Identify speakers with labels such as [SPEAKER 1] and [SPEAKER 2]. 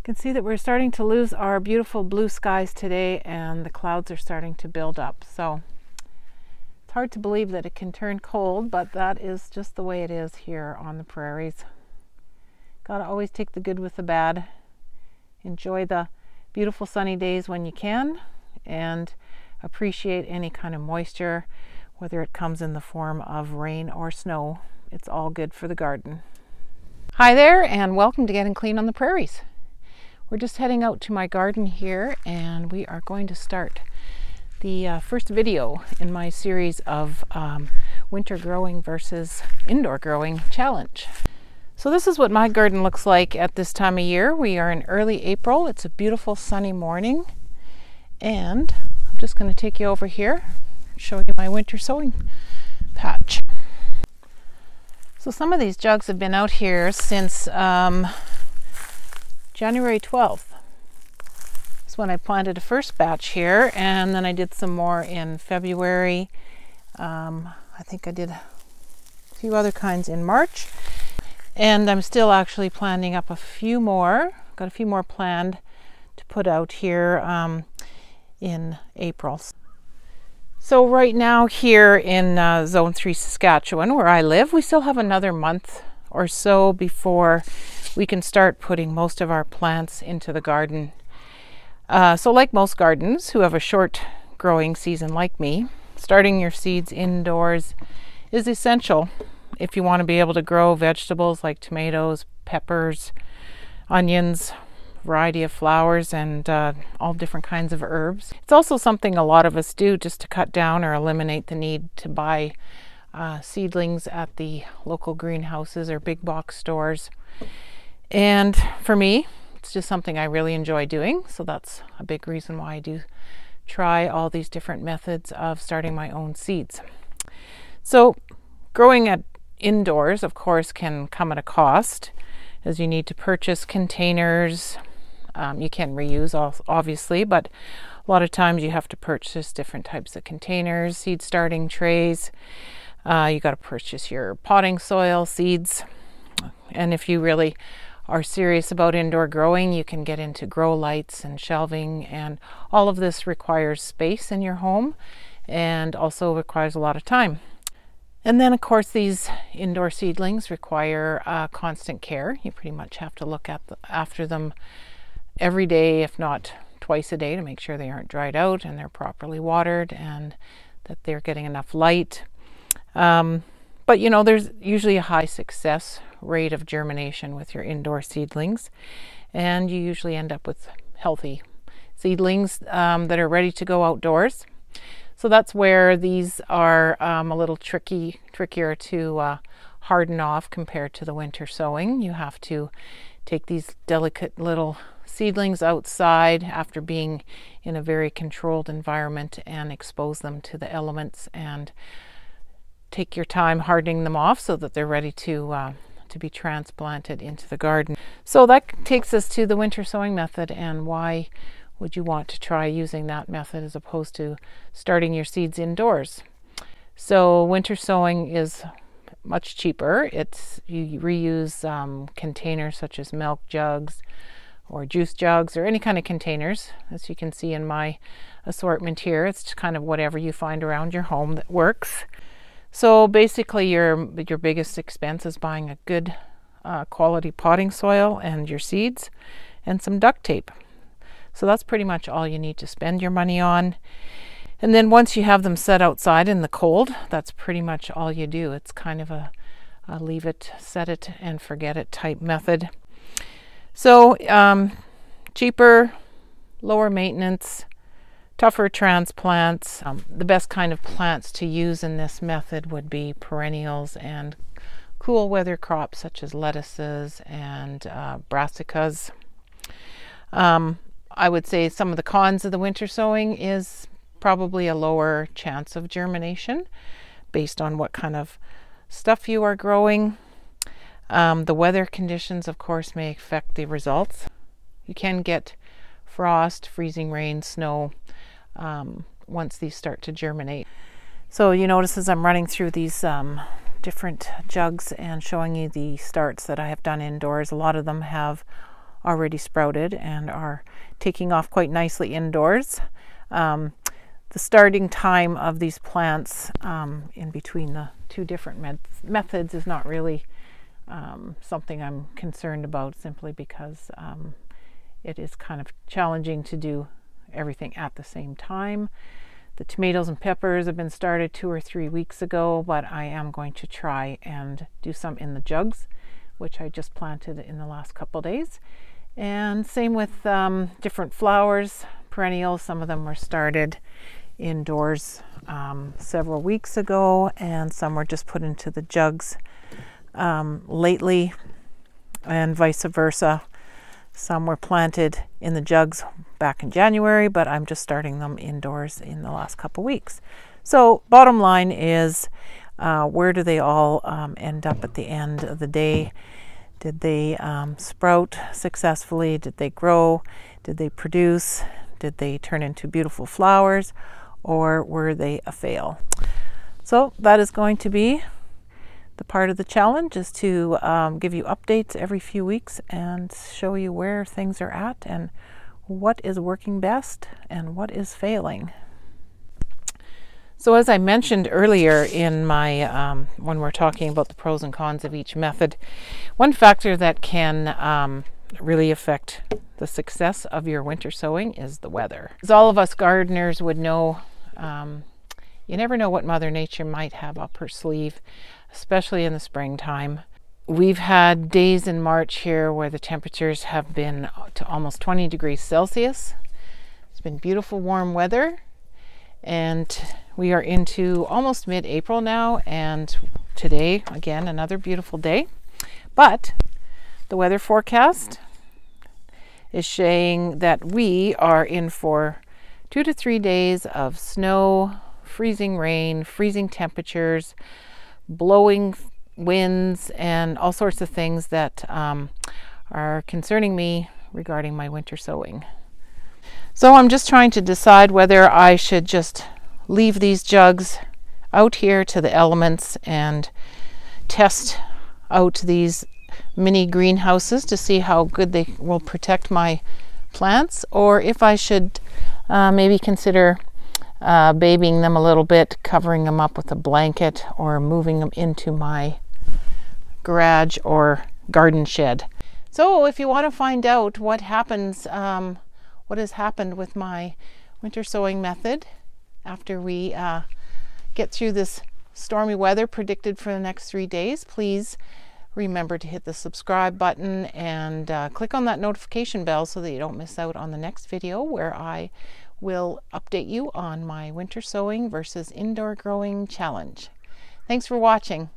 [SPEAKER 1] You can see that we're starting to lose our beautiful blue skies today and the clouds are starting to build up. So it's hard to believe that it can turn cold, but that is just the way it is here on the prairies. Gotta always take the good with the bad. Enjoy the beautiful sunny days when you can and appreciate any kind of moisture, whether it comes in the form of rain or snow. It's all good for the garden. Hi there and welcome to Little Garden on the Prairies. We're just heading out to my garden here and we are going to start the uh, first video in my series of um, winter growing versus indoor growing challenge. So this is what my garden looks like at this time of year. We are in early April. It's a beautiful sunny morning and I'm just going to take you over here show you my winter sowing patch. So some of these jugs have been out here since um, January 12th is when I planted a first batch here, and then I did some more in February. Um, I think I did a few other kinds in March, and I'm still actually planning up a few more. Got a few more planned to put out here um, in April. So right now here in uh, Zone 3 Saskatchewan, where I live, we still have another month or so before we can start putting most of our plants into the garden. Uh, so like most gardens who have a short growing season like me, starting your seeds indoors is essential if you want to be able to grow vegetables like tomatoes, peppers, onions, variety of flowers and uh, all different kinds of herbs. It's also something a lot of us do just to cut down or eliminate the need to buy uh, seedlings at the local greenhouses or big box stores. And for me, it's just something I really enjoy doing. So that's a big reason why I do try all these different methods of starting my own seeds. So growing at indoors, of course, can come at a cost as you need to purchase containers. Um, you can reuse, all obviously, but a lot of times you have to purchase different types of containers, seed starting trays. Uh, you got to purchase your potting soil, seeds. And if you really are serious about indoor growing, you can get into grow lights and shelving, and all of this requires space in your home and also requires a lot of time. And then, of course, these indoor seedlings require uh, constant care. You pretty much have to look at the, after them every day, if not twice a day, to make sure they aren't dried out and they're properly watered and that they're getting enough light. Um, but you know, there's usually a high success rate of germination with your indoor seedlings, and you usually end up with healthy seedlings um, that are ready to go outdoors. So that's where these are um, a little tricky, trickier to uh, harden off compared to the winter sowing. You have to take these delicate little seedlings outside after being in a very controlled environment and expose them to the elements and take your time hardening them off so that they're ready to uh, to be transplanted into the garden. So that takes us to the winter sowing method and why would you want to try using that method as opposed to starting your seeds indoors. So winter sowing is much cheaper. It's you reuse um, containers such as milk jugs, or juice jugs or any kind of containers. As you can see in my assortment here, it's kind of whatever you find around your home that works. So basically your, your biggest expense is buying a good uh, quality potting soil and your seeds and some duct tape. So that's pretty much all you need to spend your money on. And then once you have them set outside in the cold, that's pretty much all you do. It's kind of a, a leave it, set it, and forget it type method. So um, cheaper, lower maintenance, tougher transplants. Um, the best kind of plants to use in this method would be perennials and cool weather crops such as lettuces and uh, brassicas. Um, I would say some of the cons of the winter sowing is probably a lower chance of germination based on what kind of stuff you are growing. Um, the weather conditions, of course, may affect the results. You can get frost, freezing rain, snow um, once these start to germinate. So you notice as I'm running through these um, different jugs and showing you the starts that I have done indoors, a lot of them have already sprouted and are taking off quite nicely indoors. Um, the starting time of these plants um, in between the two different methods is not really um, something I'm concerned about simply because um, it is kind of challenging to do everything at the same time. The tomatoes and peppers have been started two or three weeks ago, but I am going to try and do some in the jugs, which I just planted in the last couple days. And same with um, different flowers, perennials. Some of them were started indoors um, several weeks ago, and some were just put into the jugs um, lately, and vice versa. Some were planted in the jugs back in January, but I'm just starting them indoors in the last couple weeks. So, bottom line is uh, where do they all um, end up at the end of the day? Did they um, sprout successfully? Did they grow? Did they produce? Did they turn into beautiful flowers? Or were they a fail? So, that is going to be the part of the challenge is to um, give you updates every few weeks and show you where things are at and what is working best and what is failing. So, as I mentioned earlier in my um, when we're talking about the pros and cons of each method, one factor that can um, really affect the success of your winter sowing is the weather. As all of us gardeners would know, um, you never know what Mother Nature might have up her sleeve especially in the springtime. We've had days in March here where the temperatures have been to almost 20 degrees Celsius. It's been beautiful warm weather and we are into almost mid-April now and today again another beautiful day. But the weather forecast is saying that we are in for two to three days of snow, freezing rain, freezing temperatures, blowing winds and all sorts of things that um, are concerning me regarding my winter sowing. So I'm just trying to decide whether I should just leave these jugs out here to the elements and test out these mini greenhouses to see how good they will protect my plants or if I should uh, maybe consider uh, babying them a little bit, covering them up with a blanket, or moving them into my garage or garden shed. So, if you want to find out what happens, um, what has happened with my winter sowing method after we uh, get through this stormy weather predicted for the next three days, please remember to hit the subscribe button and uh, click on that notification bell so that you don't miss out on the next video where I will update you on my winter sowing versus indoor growing challenge. Thanks for watching.